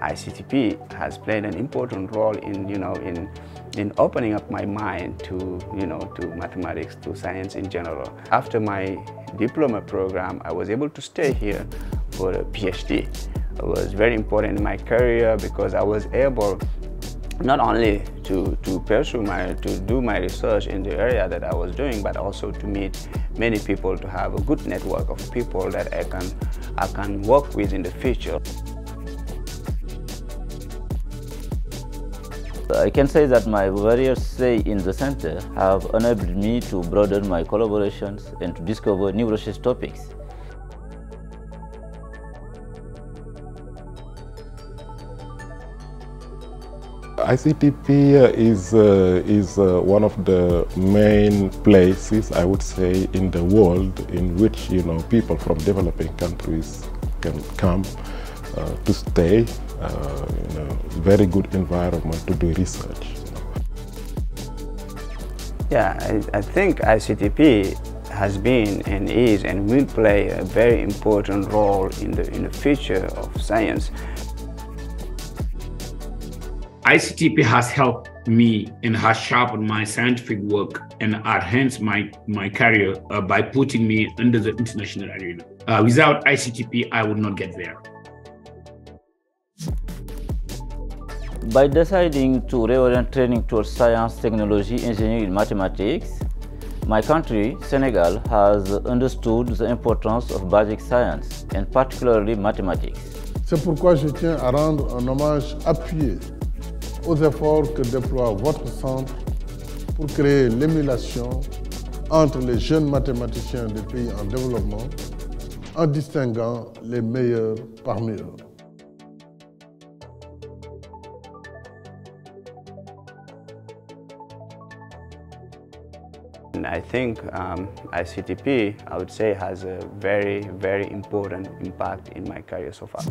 ICTP has played an important role in, you know, in, in opening up my mind to, you know, to mathematics, to science in general. After my diploma program, I was able to stay here for a PhD. It was very important in my career because I was able not only to, to pursue my, to do my research in the area that I was doing, but also to meet many people, to have a good network of people that I can, I can work with in the future. I can say that my various stay in the center have enabled me to broaden my collaborations and to discover new research topics. ICTP is, uh, is uh, one of the main places, I would say, in the world in which you know, people from developing countries can come uh, to stay uh, in a very good environment to do research. Yeah, I, I think ICTP has been and is and will play a very important role in the, in the future of science. ICTP has helped me and has sharpened my scientific work and enhanced my, my career uh, by putting me under the international arena. Uh, without ICTP, I would not get there. By deciding to reorient training towards science, technology, engineering, and mathematics, my country, Senegal, has understood the importance of basic science, and particularly mathematics. C'est pourquoi je tiens à rendre un hommage appuyé aux efforts que déploie votre centre pour créer l'émulation entre les jeunes mathématiciens des pays en développement en distinguant les meilleurs parmi eux. I think um, ICTP, I would say, has a very, very important impact in my career so far.